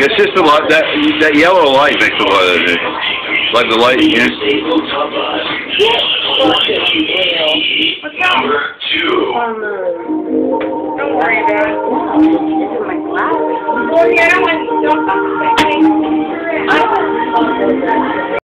It's just the light, that, that yellow light makes a lot of it. like the light, you Number two. Don't worry about it. This is my glasses. Oh, yeah, I don't want to